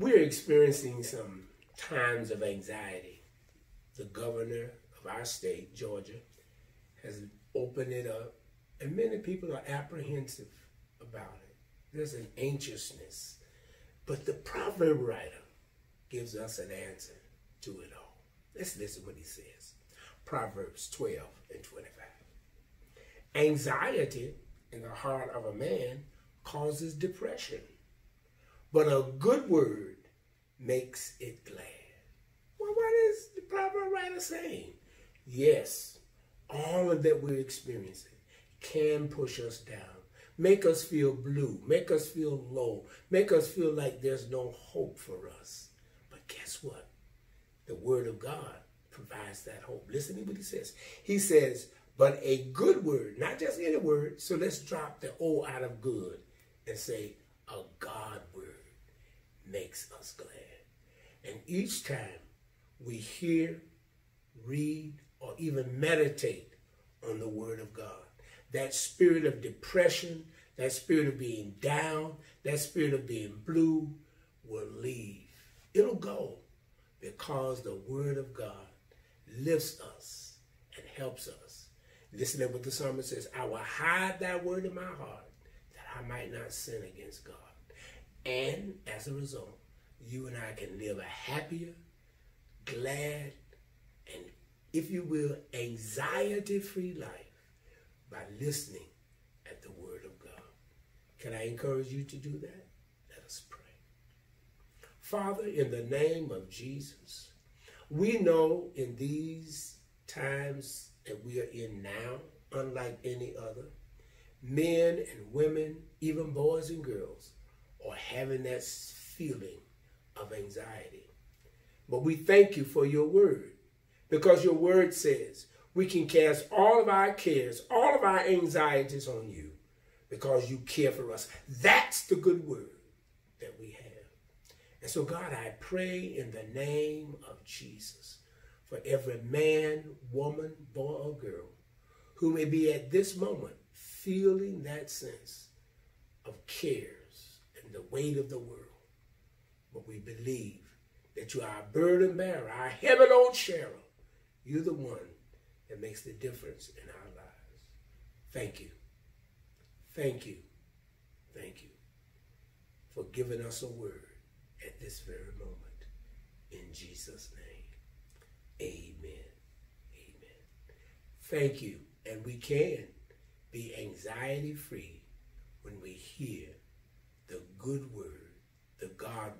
We're experiencing some times of anxiety. The governor of our state, Georgia, has opened it up, and many people are apprehensive about it. There's an anxiousness. But the proverb writer gives us an answer to it all. Let's listen what he says. Proverbs 12 and 25. Anxiety in the heart of a man causes depression, but a good word makes it glad. Well, what is the proverb writer saying? Yes, all of that we're experiencing can push us down, make us feel blue, make us feel low, make us feel like there's no hope for us. But guess what? The Word of God provides that hope. Listen to what he says. He says, but a good word, not just any word. So let's drop the O out of good and say, a God word makes us glad. And each time we hear, read, or even meditate on the Word of God, that spirit of depression, that spirit of being down, that spirit of being blue will leave. It'll go because the Word of God lifts us and helps us. Listen to what the psalmist says I will hide that word in my heart that I might not sin against God. And as a result, you and I can live a happier, glad, and if you will, anxiety free life by listening at the Word of God. Can I encourage you to do that? Let us pray. Father, in the name of Jesus, we know in these times that we are in now, unlike any other, men and women, even boys and girls, having that feeling of anxiety. But we thank you for your word because your word says we can cast all of our cares, all of our anxieties on you because you care for us. That's the good word that we have. And so, God, I pray in the name of Jesus for every man, woman, boy, or girl who may be at this moment feeling that sense of cares and the weight of the world. But we believe that you are our burden bearer, our heavy load sharer. You're the one that makes the difference in our lives. Thank you. Thank you. Thank you for giving us a word at this very moment. In Jesus' name, amen. Amen. Thank you. And we can be anxiety free when we hear good word, the God